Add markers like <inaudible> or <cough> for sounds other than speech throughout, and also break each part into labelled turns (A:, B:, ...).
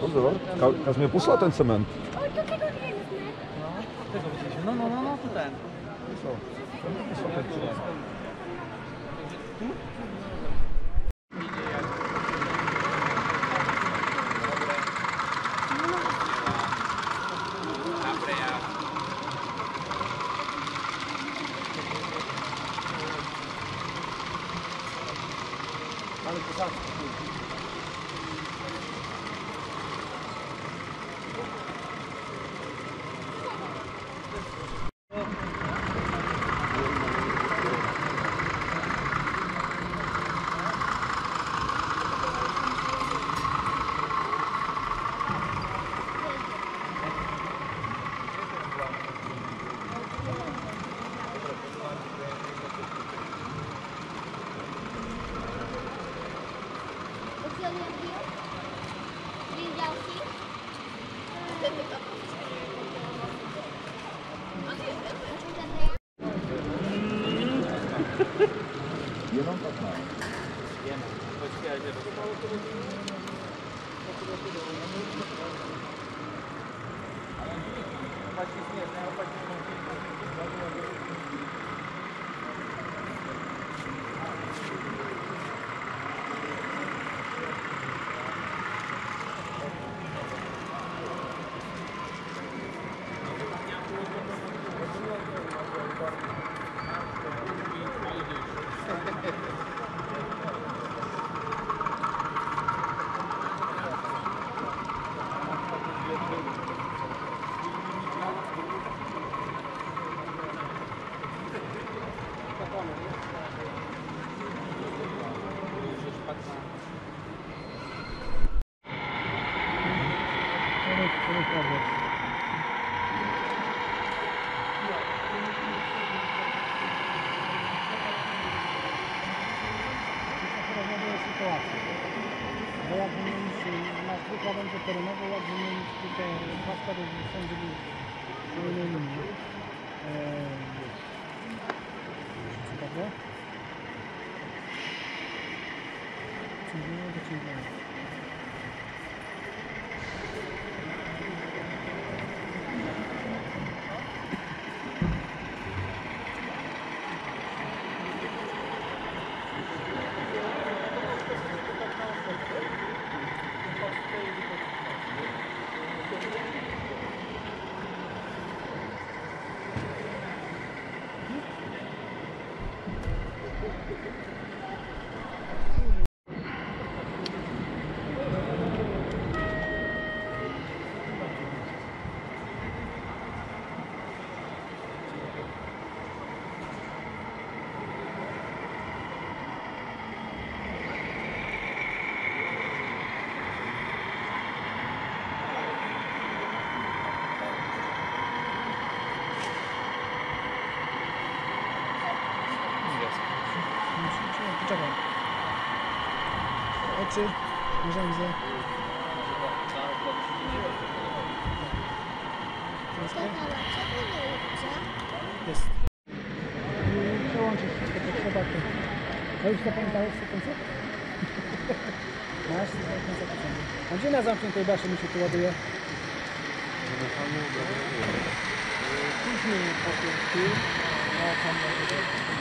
A: Pozor, ka, każ mnie posła ten cement.
B: Tego
C: no, widzieliśmy. No, no, no, no, to ten.
D: Co? Tu? Narzędzie. Jest. I przełączyć wszystko, to trzeba to. A już zapamiętałeś końcu? <laughs> Masz końca pociągu. A gdzie na zamkniętej baszy mi się tu ładuje? Później po tym tu. No,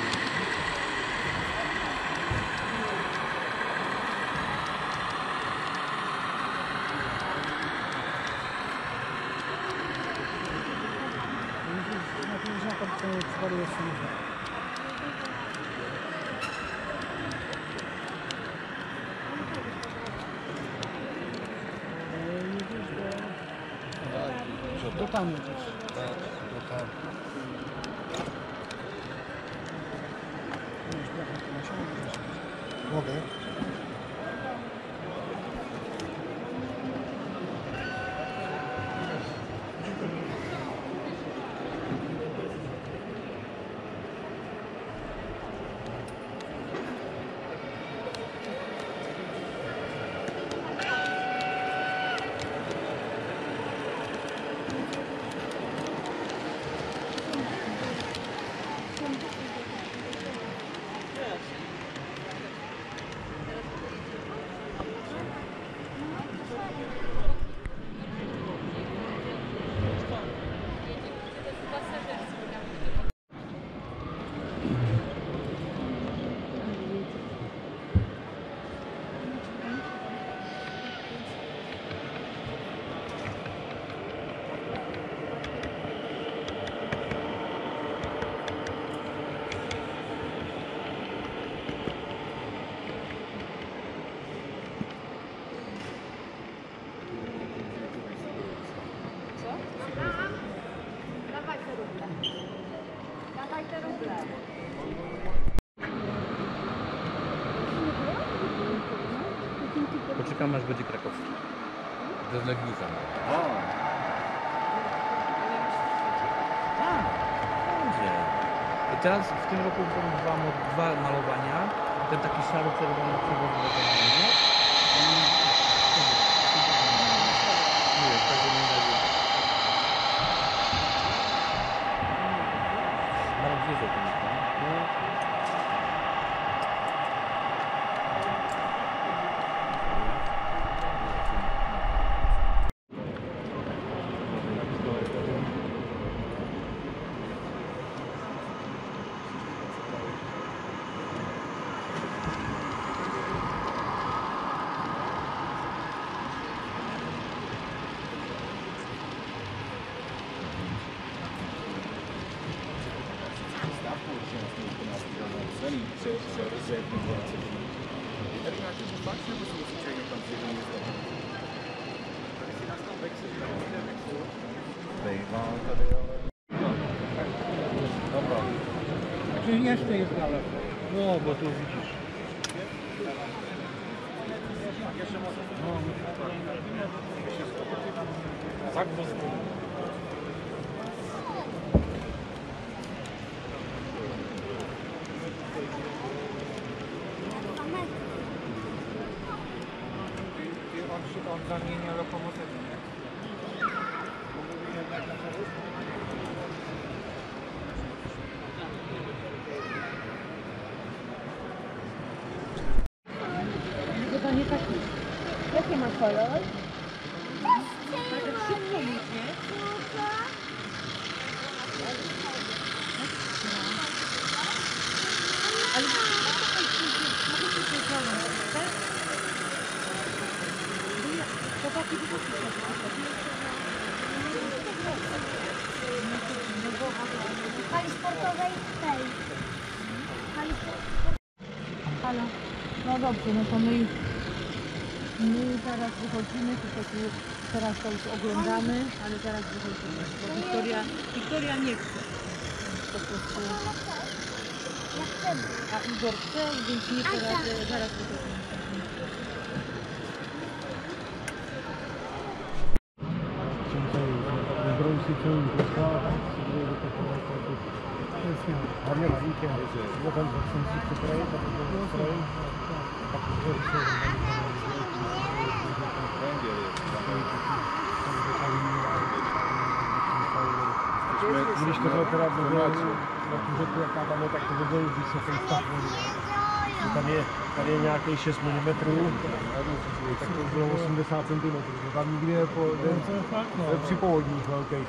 C: sam mecz będzie krakowski. To z Legniusem. Tak, będzie. I teraz w tym roku będą dwa, malowania. Ten taki szaro-czerwony przewozy wykonany. Nie wiem, tak wygląda. Marek wiesz o tym, tak?
E: Czy jeszcze jest daleko?
C: No, bo tu widzisz. Tak wąsko.
E: On zamienia lokomotywy.
F: Chyba nie taki. Jaki ma kolor? Ale Chłopaki,
G: Hali sportowej tej. Hali
F: Halo. No dobrze, no to my, zaraz wychodzimy, tylko tu teraz to już oglądamy, ale zaraz wychodzimy. Bo Wiktoria, Wiktoria nie chce. Po prostu, a Igor chce, więc nie teraz, zaraz wychodzimy.
B: Mieliśmy to teraz na tym rzeku, jak nadáme, tak to by byl vysoký stav. Tam je, tady je nějakých 6 mm, tak to bylo 80 cm. Tam nikdy je po, je, při povodních velkých.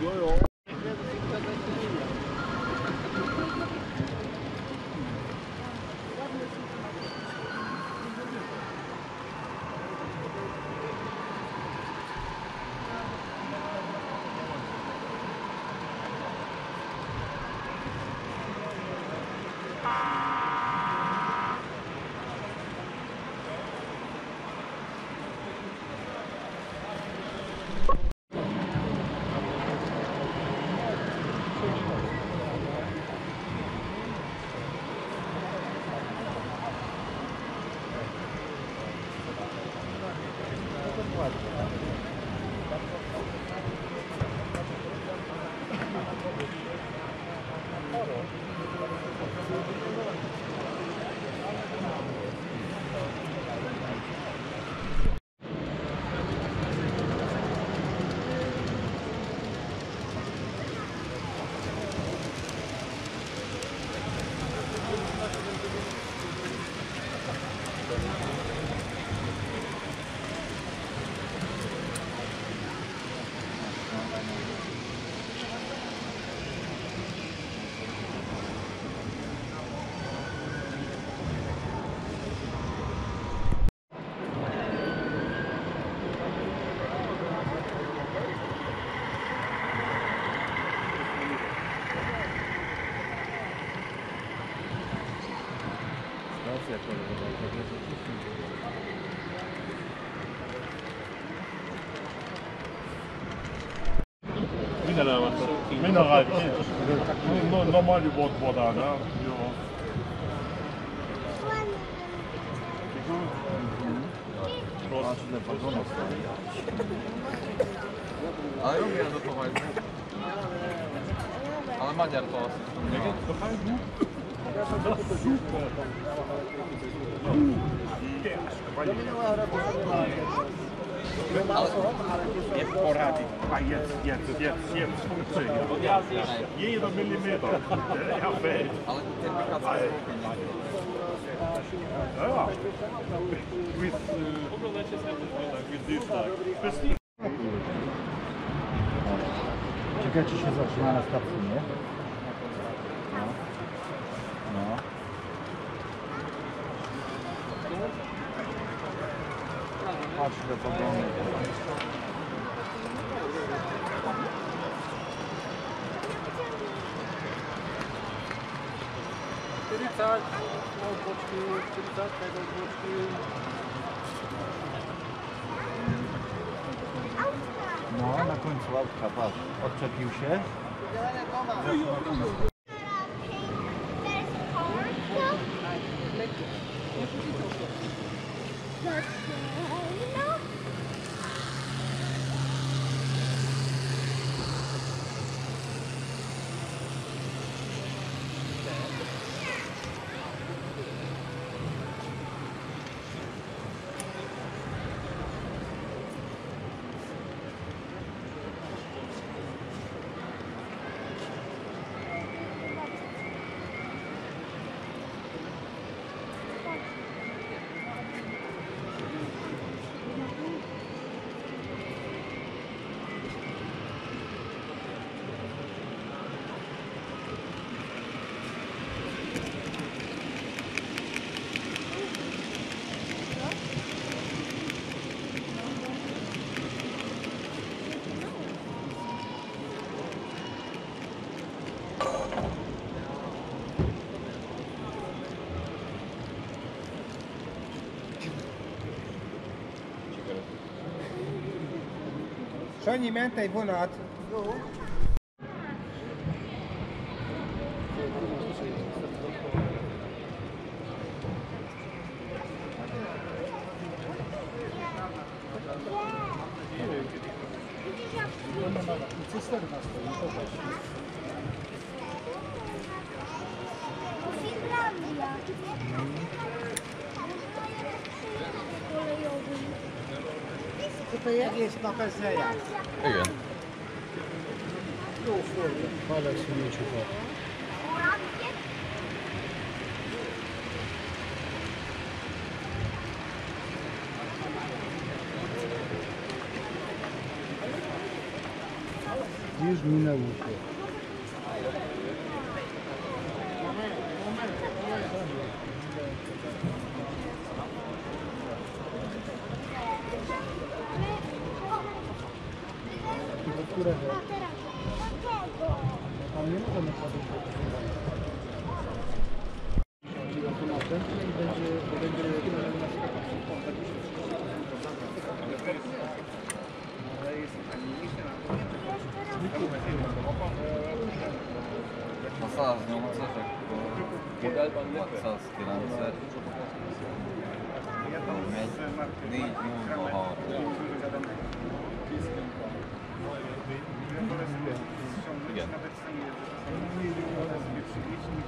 G: Yo
F: yo. Минага, но нормали
H: бот бода, да. Ай, я за това. Ама
C: мадяр това. Неге, това е Супер.
H: Nie poradzi. A jedz, jedz, jedz, jedz funkcyjnie. Nie jeden milimeter. Ja weet.
C: Ale ten wakacja
H: Ja. With, uh, with this. Bez
I: Czekaj, czy się zatrzyma na stacji, nie? No. No. Patrz do pogony. No, na końcu autka, patrz. Odczepił się.
J: Annyi ment egy vonat.
B: Jó. Egész nap ezzel jár. Popatrz.
I: Finlandia. Kolejowym.
B: Co to jest? Jest na Pesneja.
D: Igen.
C: pure te. Almeno one chodzą po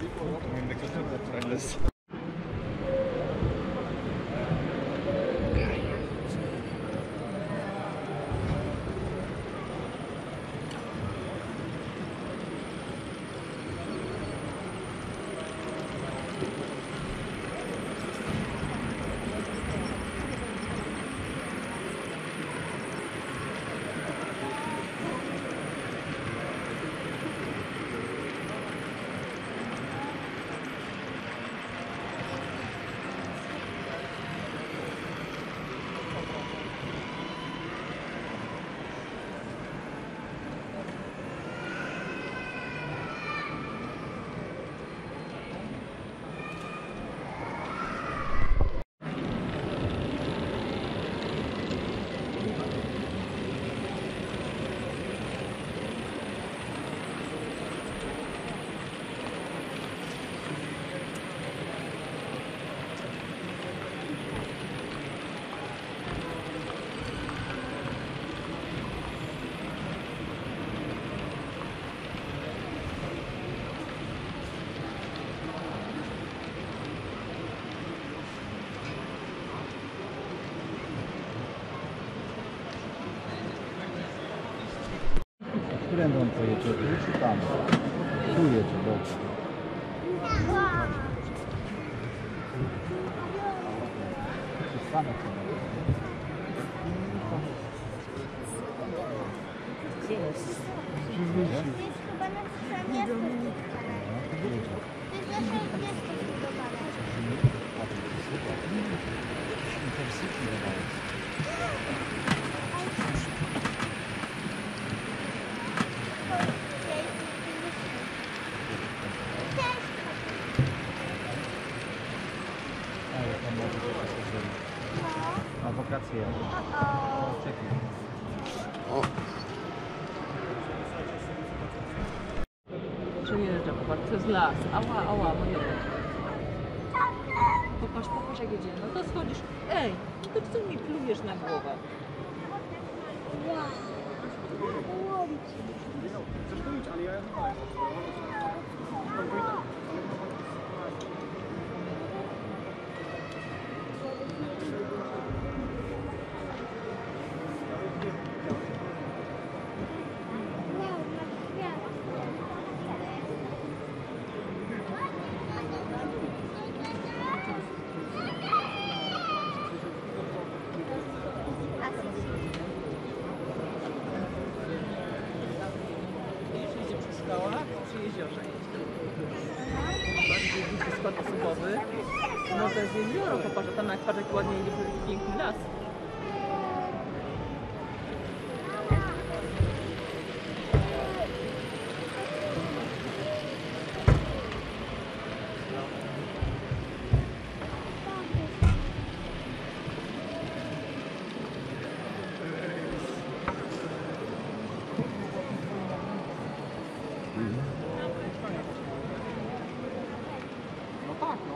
D: Tipo, ¿no? Como en
C: Którędy on? Tu czy tam? Tu jedzie, dobrze. Same
I: To jest chyba na miasto zbudowane. To jest nasze miasto zbudowane.
C: Ale tam może być pasażerów. Na wakacje. Czekaj.
F: Przejeżdża, popatrz, przez las. No to jest jezioro, popatrz, tam jak patrz jak ładnie piękny las.
E: No tak, no.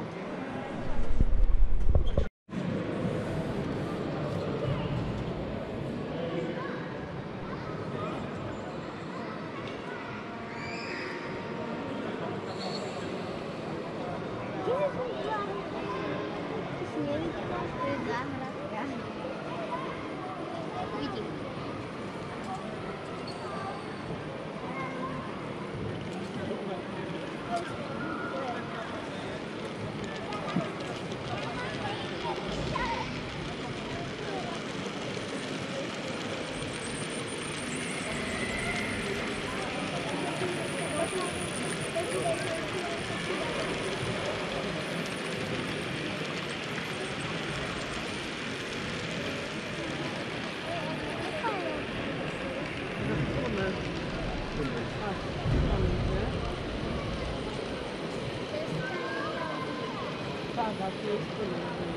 B: Widzimy.
F: Tak, tak,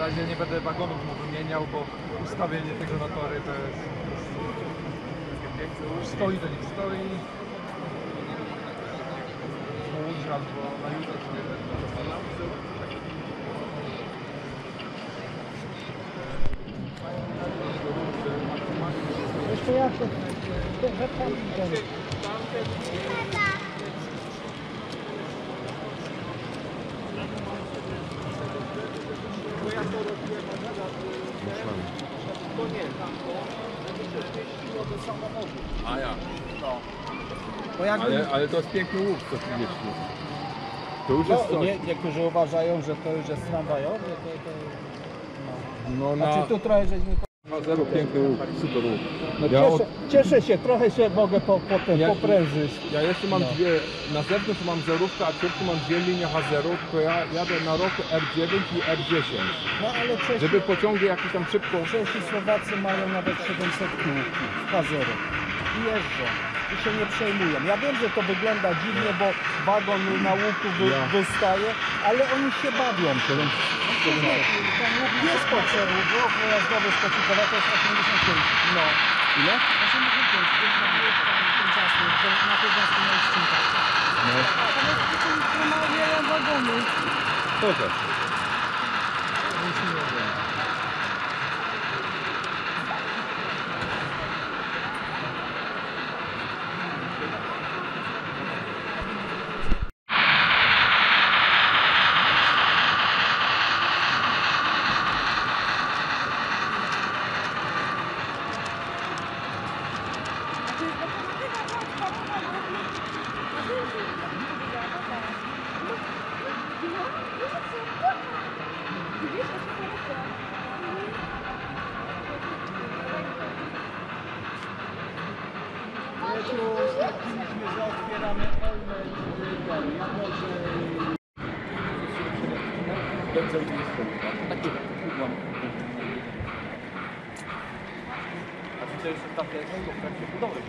K: razie nie będę wagonów mu wymieniał, bo ustawienie tego na tory to jest... Już stoi to niech stoi. Złóż albo na jutro sobie
E: Jeszcze ja się... Że tam ten...
L: A ja.
E: Bo jakby...
L: Ale, ale to jest piękny łuk, co tu wiesz. To już jest
E: No,
L: coś.
E: nie, niektórzy uważają, że to już jest tramwajowy, to, to...
L: No
E: No.
L: na
E: Znaczy tu trochę żeśmy...
L: 2-0 piękny łuk, super łuk.
E: No
L: Ja
E: cieszę, cieszę się, trochę się mogę po, po ten,
L: Ja-
E: poprężyć.
L: Ja jeszcze mam
E: No.
L: dwie, na zewnątrz mam zerówkę, a w środku mam dwie linie H0, to ja jadę na roku R9 i R10.
E: No ale Czesi,
L: Żeby pociągi jakieś tam szybko...
E: Czesi Słowacy mają nawet 700 kółki w K0 i jeżdżą i się nie przejmują. Ja wiem, że to wygląda dziwnie, bo wagon na łuku wy,
L: Ja.
E: wystaje, ale oni się bawią. Jest potrzebny, było pojazdowy specifikowa, to jest 85. No. Ile? 85, tymczasem, na tych własnych odcinkach.
L: No,
D: Przemawiają wagony.
L: to też.
E: Stwierdziliśmy, że otwieramy Olmę i ten, Jaworze
C: Takie ukłon. A ty chcesz takie w trakcie budowy.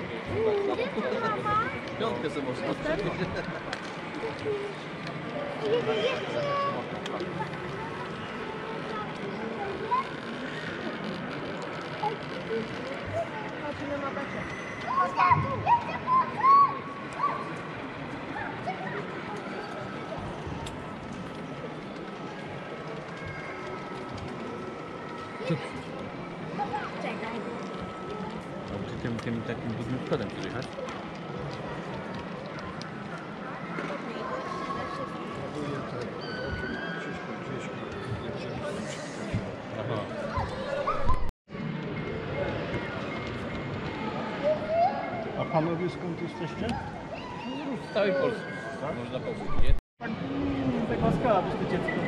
C: Piątkę sobie można. Czy tym, <laughs> takim dużym przodem przyjechać?
E: A panowie skąd jesteście?
C: Z całej Polski, można powiedzieć. nie?
E: Taka skala to dziecko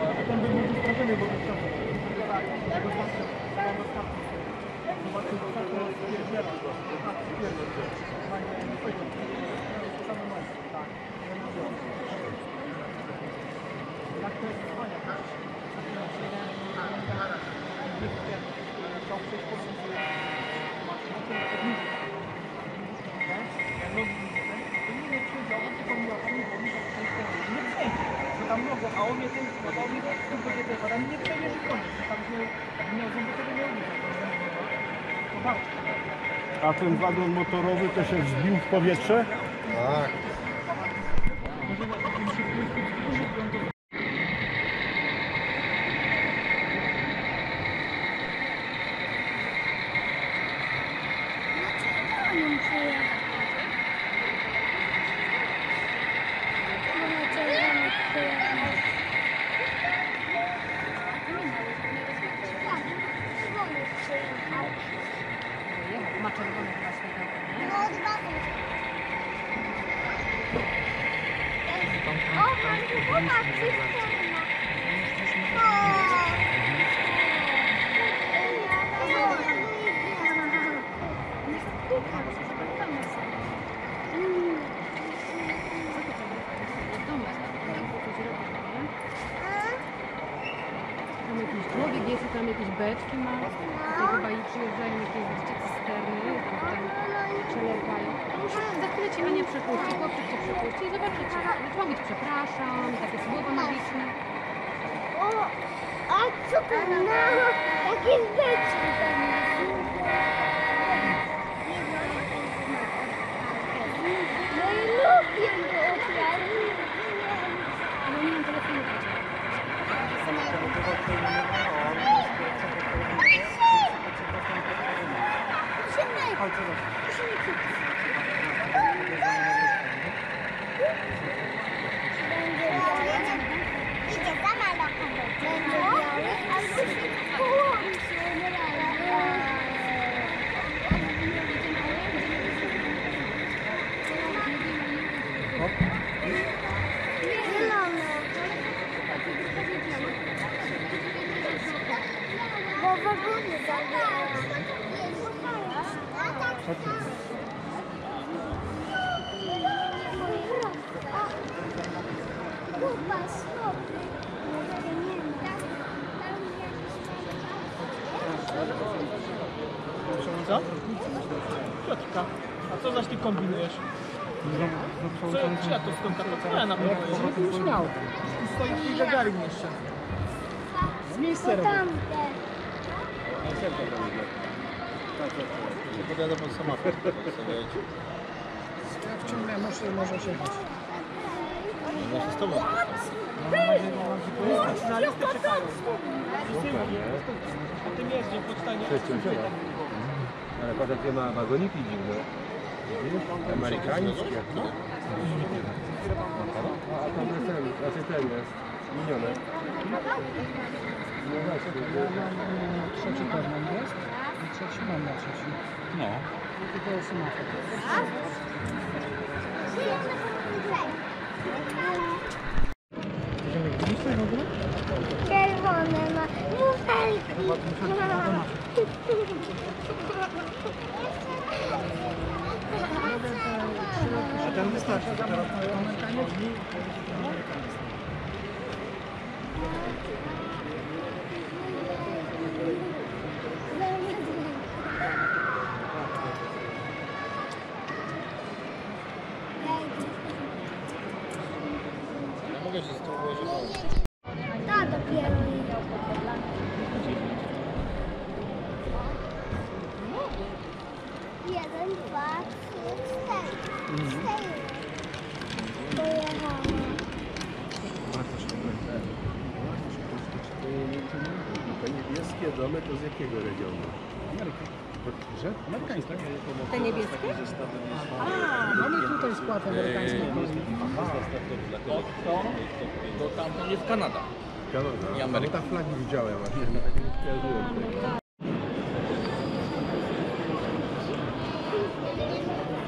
E: tam nogą, a on mnie tym podał mi tylko. Nie przejdzie, że koniec. Tam się, miał zęby, by nie.
I: A ten wagon motorowy to się wzbił w powietrze?
B: Dlaczego
D: Stąka? To twoja na pewno jest. Śmiał. Tu stoi w tej Gagarin jeszcze. Z miejsca robię.
B: Tamte.
E: Podjadę pod samochód.
D: Ja wciągnę, może, może się dać.
E: Ja się z tobą.
D: Na listę czekają. A tym jeździ, pocztanie.
M: Ale potem te ma wagoniki dziwne. Amerykańskie. A tam jest ten, znaczy ten jest. Minione. No właśnie.
D: Trzeci termin jest. I trzeci mam na trzeci.
C: No.
D: I to jest semafor.
B: Czerwone ma butelki. <laughs>
D: A ten wystarczy. Teraz
E: Ja mogę się z tobą ułożyć.
B: To dopiero idą. Jeden, dwa, trzy, cztery. Cztery. Pojechamy.
M: Te niebieskie domy to z jakiego regionu? Że?
D: Amerykańskie.
F: Te niebieskie?
D: A, mamy tutaj skład amerykański.
C: To tamto jest Kanada.
M: Kanada.
C: I Ameryka.
M: Tam flagi widziałem, <laughs> a nie, tak nie skojarzyłem.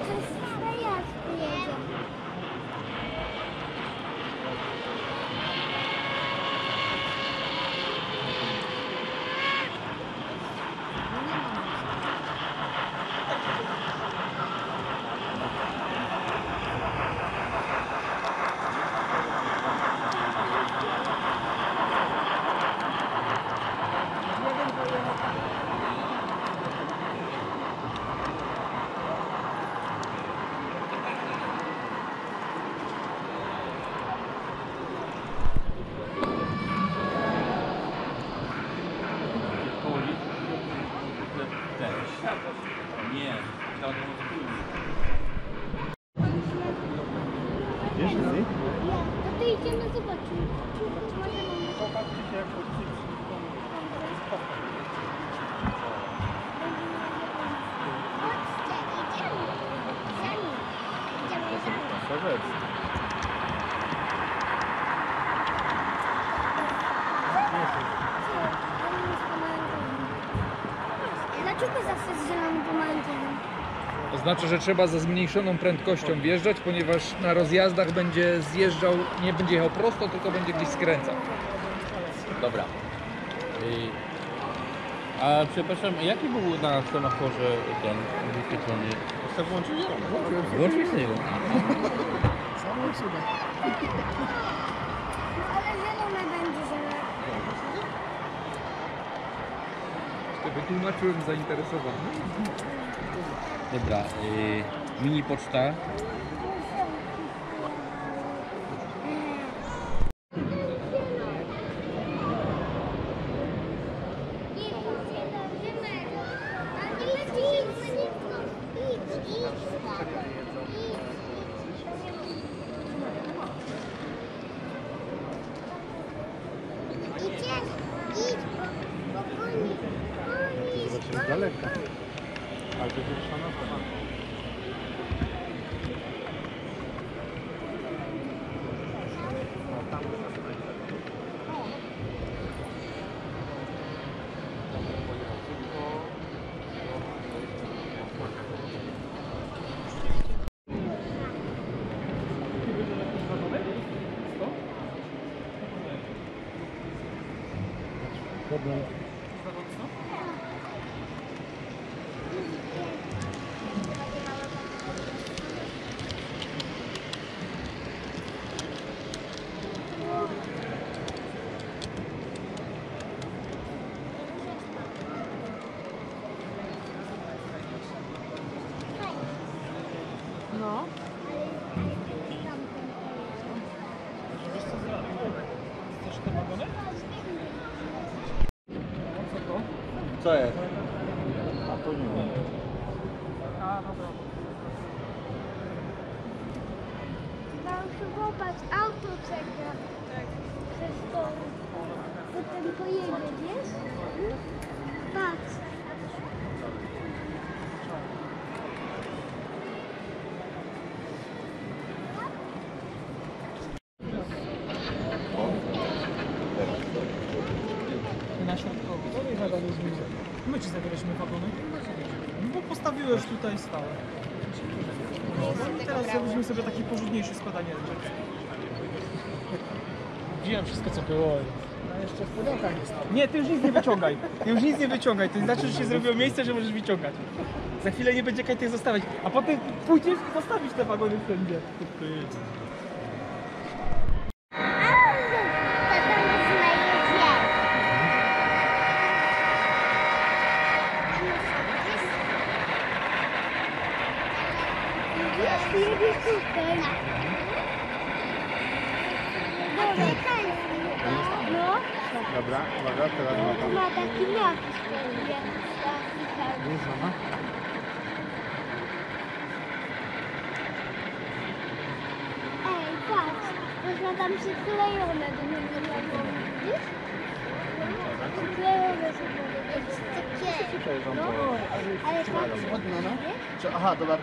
B: Przez przejażdżkę jedzie.
C: Nie.
B: To ty idziemy zobaczyć. Może mamy... Chodźcie, idziemy. Za nim. Idziemy za nim. Dlaczego zawsze z zielonym pomarańczowym?
L: To znaczy, że trzeba ze zmniejszoną prędkością wjeżdżać, ponieważ na rozjazdach będzie zjeżdżał, nie będzie jechał prosto, tylko będzie gdzieś skręcał.
C: Dobra. Y, A przepraszam, jaki był na semaforze ten wyświetlony?
E: Chcę włączyć
C: z niego.
D: Samą cuda.
B: No ale zielone będzie zielone.
L: Wytłumaczyłem zainteresowany.
C: Dobra. Y, Mini poczta.
D: No.
I: Co jest? A to nie wiem.
B: Małże, popatrz, auto czeka. Przez to. Potem pojedzie, wiesz? Patrz.
E: Na środkowi. To nie wagony zmienić. My ci zabieraliśmy wagony. No postawiłeś tutaj stałe. No, i teraz zrobiliśmy sobie taki porządniejszy składanie rzeczy.
I: Widziałem wszystko co było. A jeszcze w pudełkach jest.
E: Nie, ty już nic nie wyciągaj. Ty już nic nie wyciągaj. To znaczy, że się zrobiło miejsce, że możesz wyciągać. Za chwilę nie będzie kaj tych zostawiać. A potem pójdziesz i zostawisz te wagony wszędzie.
B: Tata nas najedzie. Wiesz, jedzie tutaj. No,
I: Dobra, uwaga, teraz ma
B: to ma taki napis pewnie. Taki, taki.
I: Nie sama.
B: Ej, patrz, można tam przyklejone do niego wagony, widzisz? Przyklejone są wagony. Takie. No, ale patrz, wiesz?
I: Czy, aha, dobra.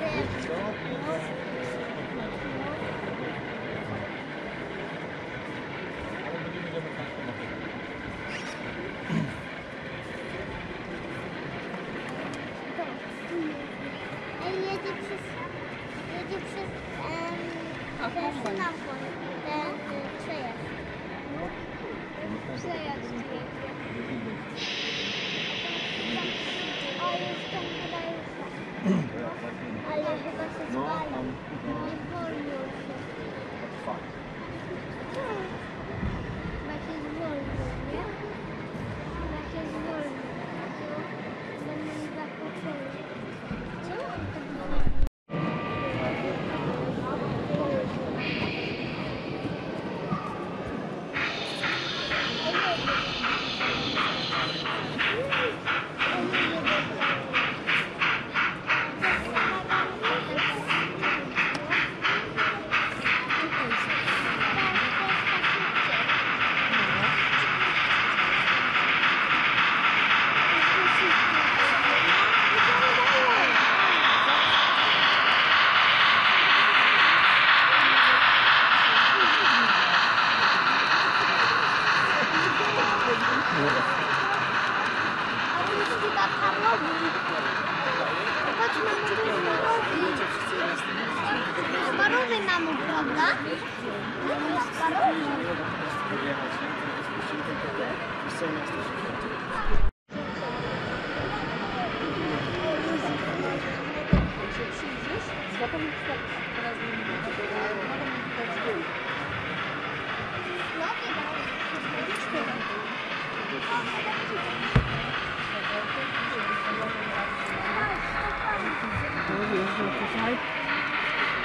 B: Ej,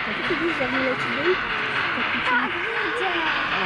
B: Tak ty widzisz, jak my lecimy? Taki
F: Tak, widzę.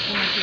B: こ
E: の
B: 日。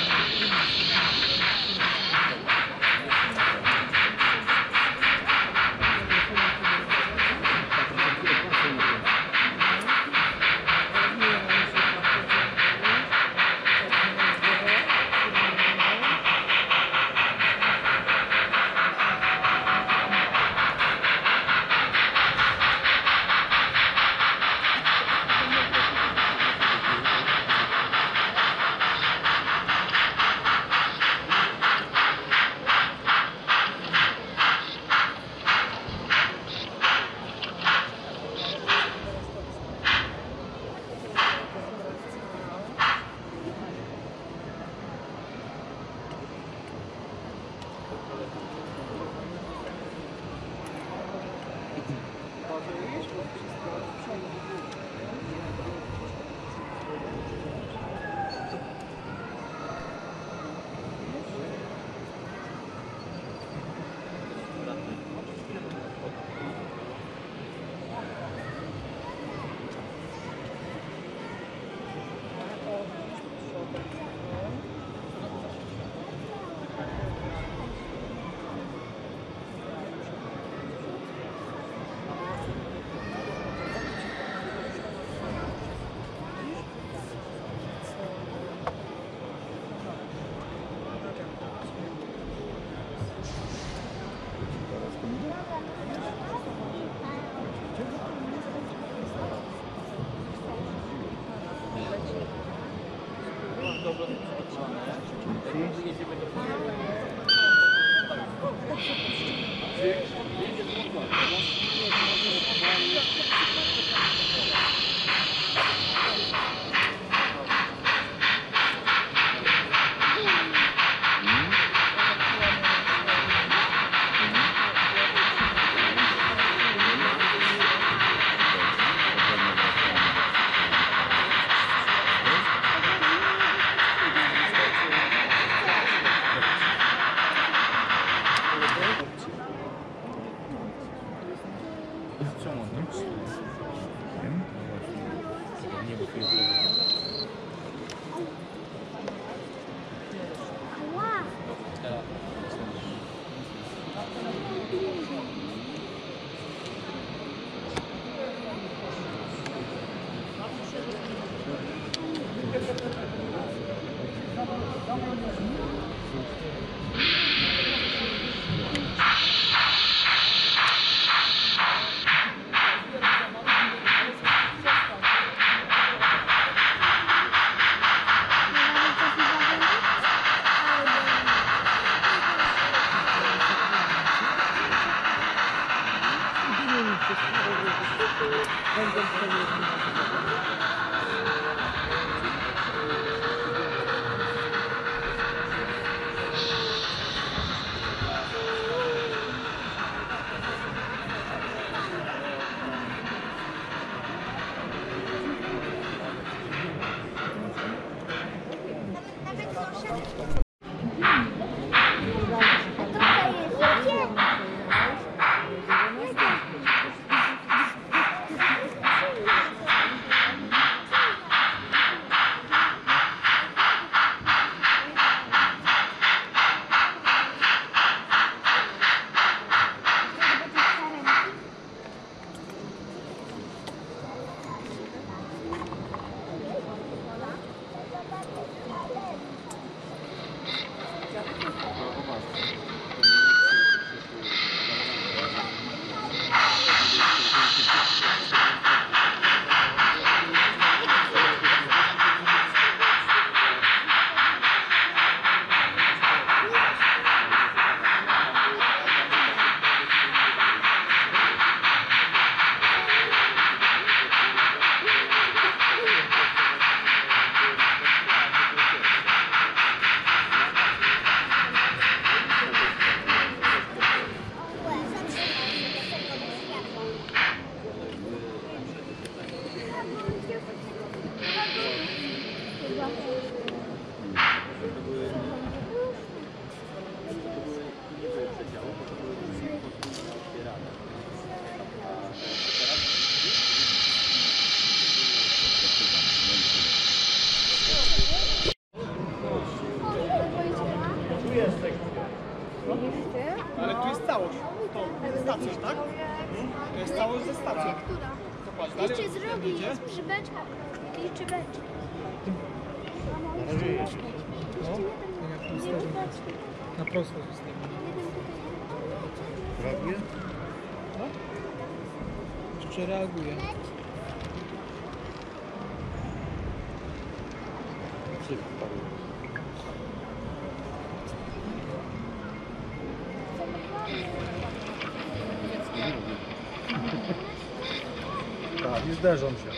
B: I
I: zderzą się.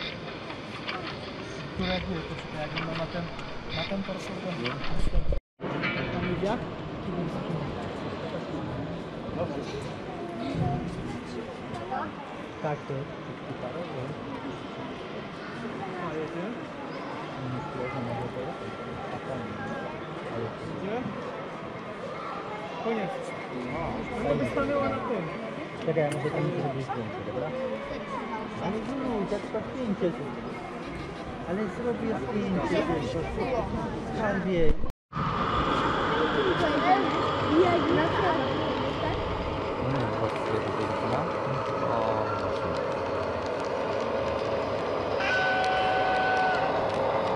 E: Tu reaguje, poczekaj, jak no na ten, na ten to sobie. jak?
I: Tak, to.
E: Gdzie? Koniec. No to stanęła na tym.
I: Czekaj, ja może tam zrobię zdjęcie, dobra? Ale wróć, jak to zdjęcie Ale zrobię zdjęcie tylko. Skarbie.
B: Jak na prawo, tak?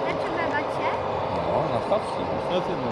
B: Dlaczego macie?
N: No, na stacji. Stacji lotniczej.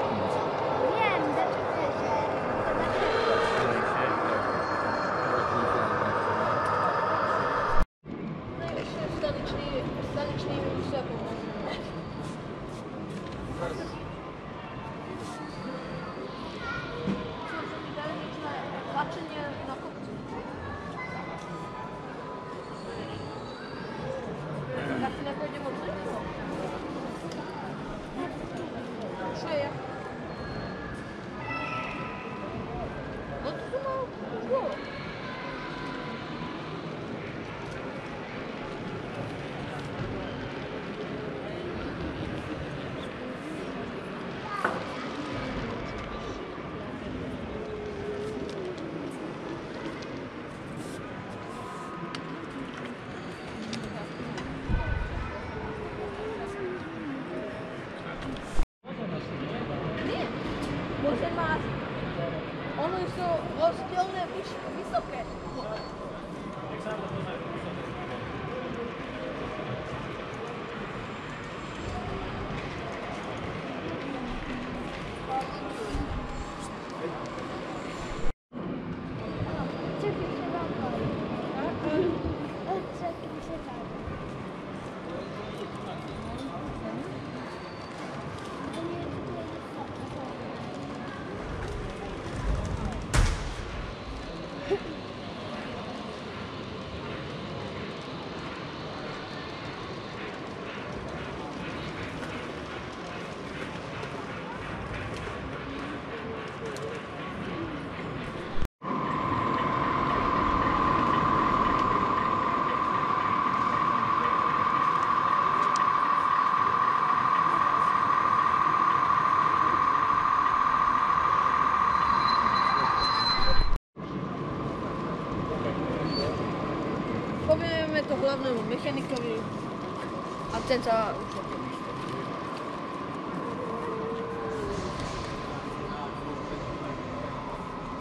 N: A ten co...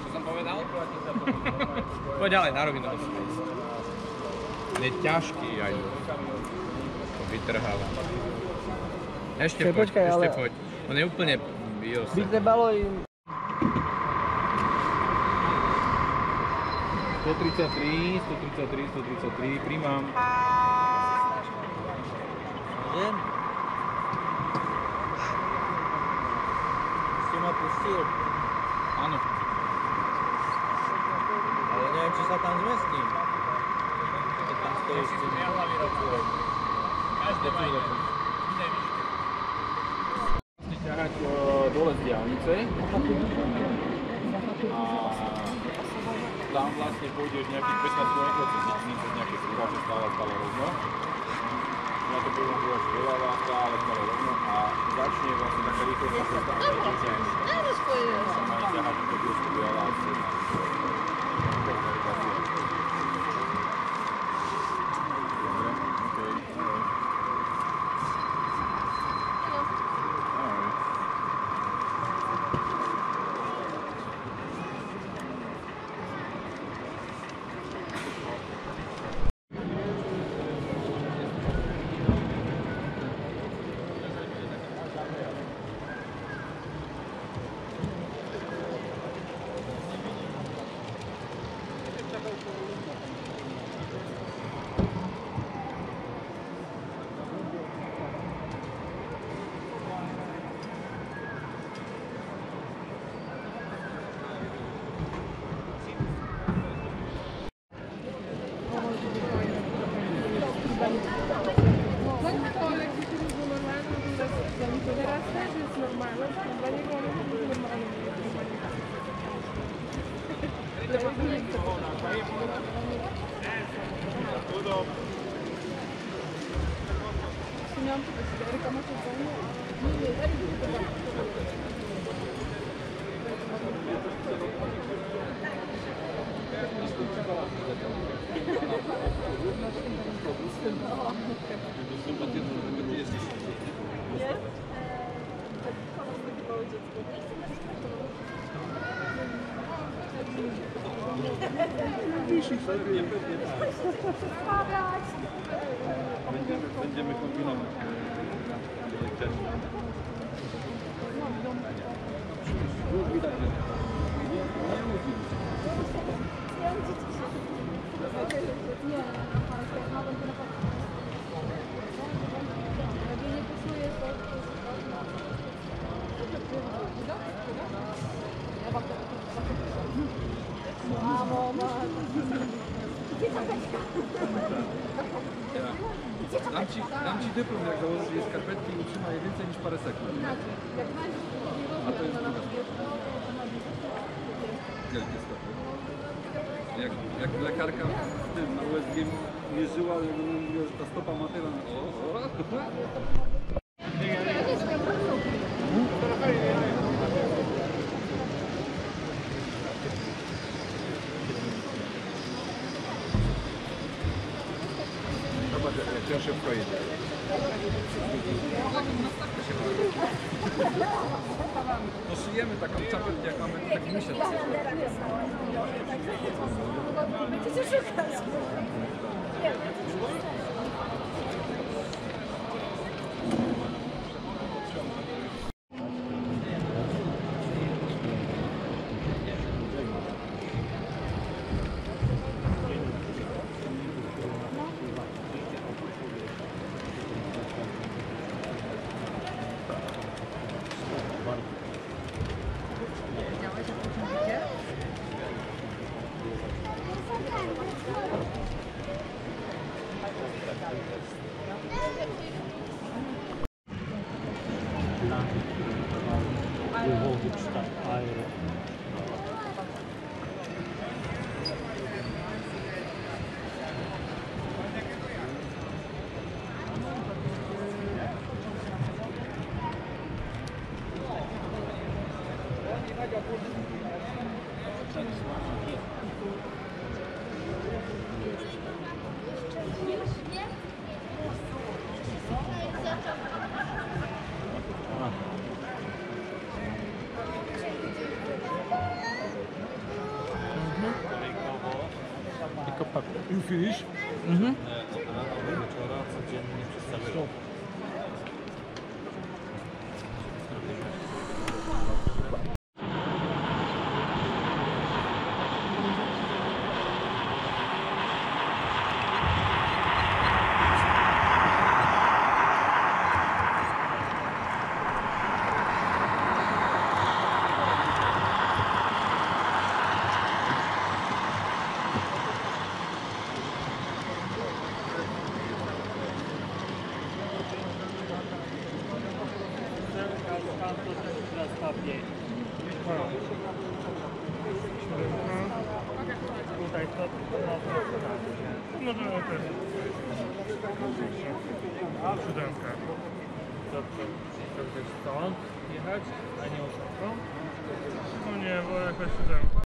C: Co som povedal? Poď ďalej, na rovinu. Je ťažký aj. To vytrháva. Ešte
F: Počkaj,
C: poď,
F: počkaj,
C: ešte
F: ale-
C: poď. On je úplne biose.
F: By trebalo im
K: 133, 133, 133, príjmam.
F: Si ma pustil,
K: Áno.
F: ale neviem, či sa tam zmestí. Keď tam stojíš s tým.
K: ťahať e, dole z diálnice a tam vlastne pôjdeš nejakých 15 km cez cez nejaké prúhače stále, stále rovno. na to budú bývať vzdelávať, ale to rovno a začne vlastne taká rýchlosť, ako sa tam Áno, áno, spojujú. Sa majú ťahať do kružku vzdelávať. Będziemy kombinować.
L: Dam dyplom, jak założysz jej skarpetki i utrzyma je więcej niż parę sekund. A to jest druga. Wielkie stopy. Jak, jak lekarka w tym na USG mierzyła, mówiła, że ta stopa ma tyle. O, o,
K: Zobacz, jak ja szybko jedzie.
L: No taką czapetkę, jak mamy taki misiec.